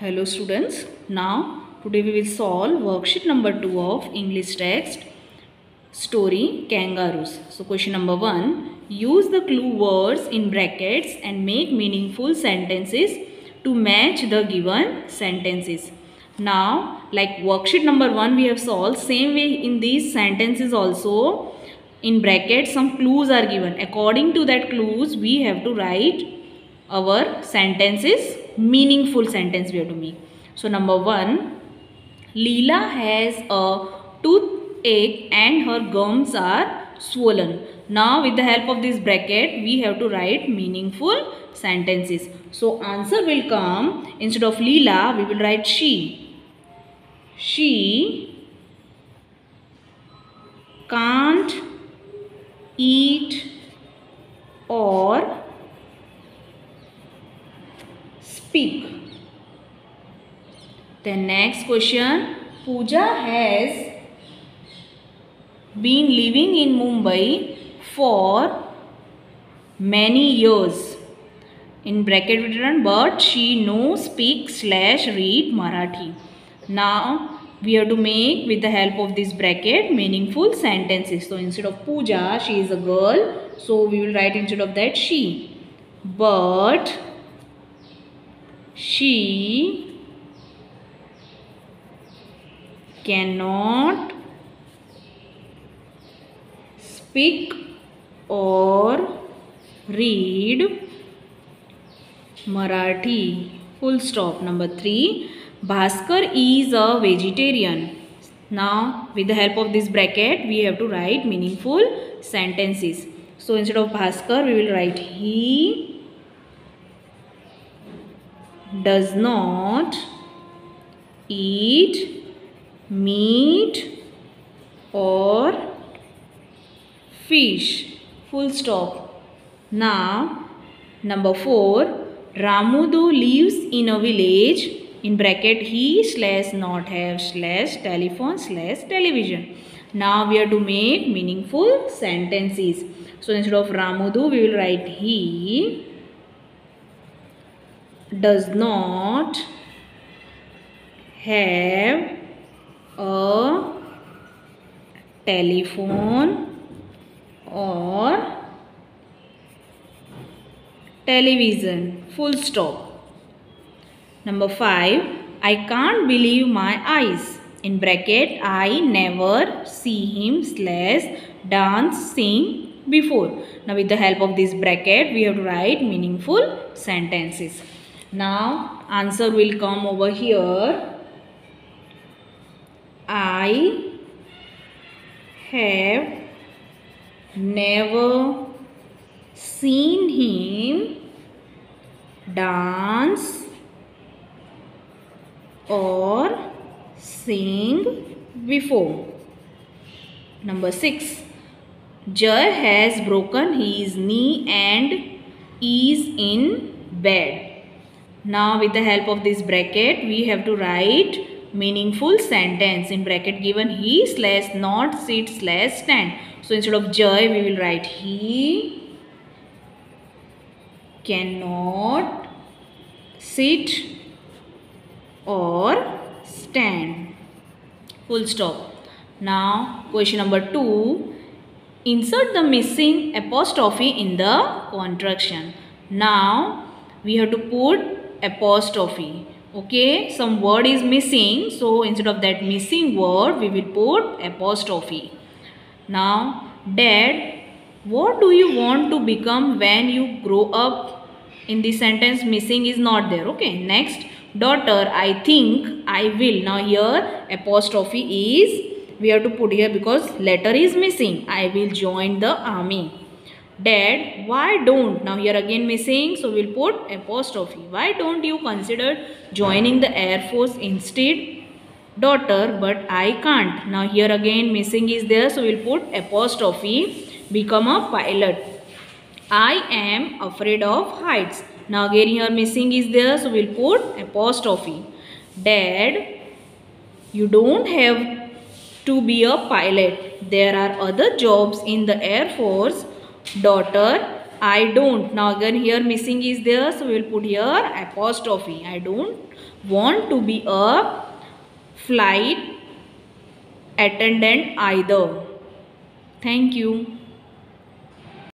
Hello students. Now today we will solve worksheet number 2 of English text story kangaroos. So question number 1 use the clue words in brackets and make meaningful sentences to match the given sentences. Now like worksheet number 1 we have solved same way in these sentences also in brackets some clues are given. According to that clues we have to write our sentences meaningful sentence we have to make. So number one, Leela has a toothache and her gums are swollen. Now with the help of this bracket we have to write meaningful sentences. So answer will come instead of Leela we will write she. She can't eat or speak. The next question Pooja has been living in Mumbai for many years. In bracket written but she knows speak slash read Marathi. Now we have to make with the help of this bracket meaningful sentences. So instead of Pooja she is a girl. So we will write instead of that she. But she cannot speak or read Marathi. Full stop. Number 3. Bhaskar is a vegetarian. Now with the help of this bracket we have to write meaningful sentences. So instead of Bhaskar we will write he does not eat meat or fish. Full stop. Now, number 4. Ramudu lives in a village. In bracket, he slash not have slash telephone slash television. Now, we have to make meaningful sentences. So, instead of Ramudu, we will write he does not have a telephone or television. Full stop. Number 5 i can't believe my eyes. In bracket i never see him slash dance sing before. Now with the help of this bracket we have to write meaningful sentences now answer will come over here. I have never seen him dance or sing before. Number 6. Jay has broken his knee and is in bed. Now with the help of this bracket we have to write meaningful sentence. In bracket given he slash not sit slash stand. So instead of joy we will write he cannot sit or stand. Full stop. Now question number 2. Insert the missing apostrophe in the contraction. Now we have to put apostrophe. Okay some word is missing so instead of that missing word we will put apostrophe. Now dad what do you want to become when you grow up? In the sentence missing is not there. Okay next. Daughter i think i will. Now here apostrophe is we have to put here because letter is missing. I will join the army Dad, why don't? Now here again missing, so we'll put apostrophe. Why don't you consider joining the Air Force instead? Daughter, but I can't. Now here again missing is there, so we'll put apostrophe. Become a pilot. I am afraid of heights. Now again here missing is there, so we'll put apostrophe. Dad, you don't have to be a pilot. There are other jobs in the Air Force daughter I don't. Now again here missing is there. So we will put here apostrophe. I don't want to be a flight attendant either. Thank you.